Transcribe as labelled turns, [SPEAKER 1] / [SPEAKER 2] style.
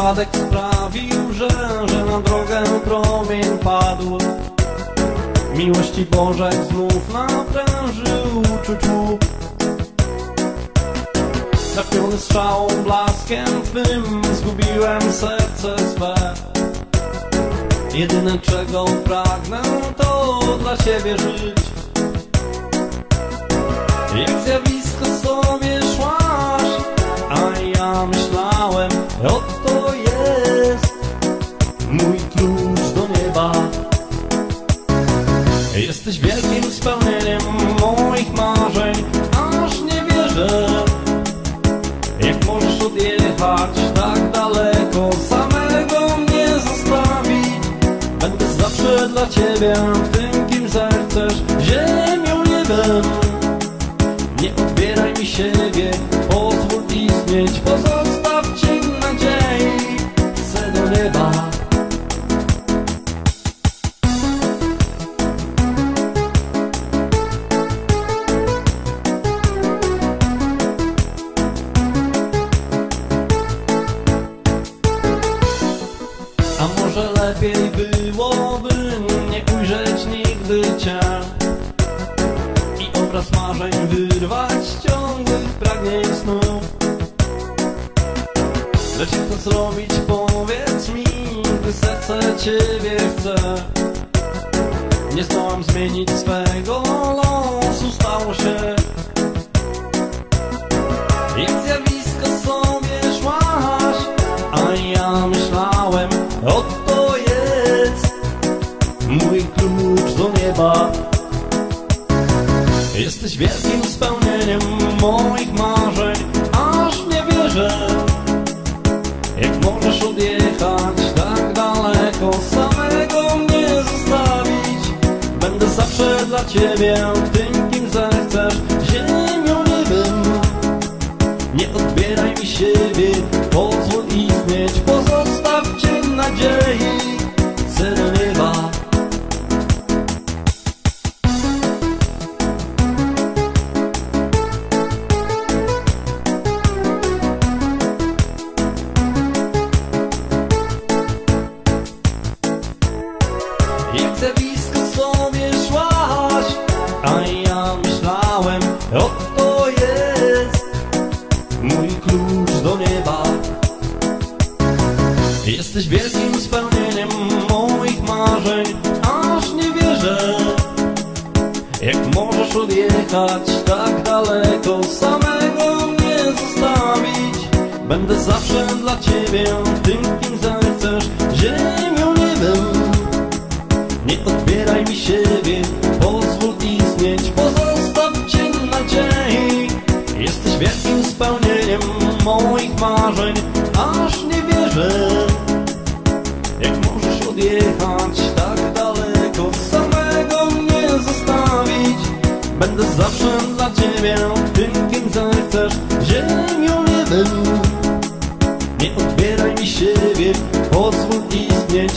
[SPEAKER 1] Przypadek sprawił, że, że na drogę promień padł. Miłości Bożek znów naprężył uczuciu Trafiony strzałą blaskiem twym Zgubiłem serce swe. Jedyne czego pragnę to dla ciebie żyć. Jak zjawisko sobie szłaś Jesteś wielkim spełnieniem moich marzeń. Aż nie wierzę Jak możesz odjechać tak daleko. Samego mnie zostawić Będę zawsze dla ciebie Tym kim zechcesz. Ziemią, niebem. Nie odbieraj mi siebie. Pozwól istnieć. Pozostaw cień nadziei. Chcę do nieba I obraz marzeń wyrwać ciągłych pragnień snów Lecz jak to zrobić powiedz mi, gdy serce ciebie chce. Nie zdołam zmienić swego losu, stało się klucz do nieba. Jesteś wielkim spełnieniem moich marzeń Aż nie wierzę Jak możesz odjechać tak daleko Samego mnie zostawić. Będę zawsze dla ciebie Tym kim zechcesz Ziemią, niebem. Nie odbieraj mi siebie Pozwól istnieć Pozostaw cień nadziei sobie szłaś A ja myślałem Oto jest Mój klucz do nieba. Jesteś wielkim spełnieniem moich marzeń Aż nie wierzę Jak możesz odjechać tak daleko Samego mnie zostawić. Będę zawsze dla ciebie Tym kim zechcesz nie odbieraj mi siebie, pozwól istnieć, pozostaw cień nadziei. Jesteś wielkim spełnieniem moich marzeń, aż nie wierzę. Jak możesz odjechać tak daleko, samego mnie zostawić. Będę zawsze dla ciebie, tym kim zechcesz, ziemią, niebem. Nie odbieraj mi siebie, pozwól istnieć,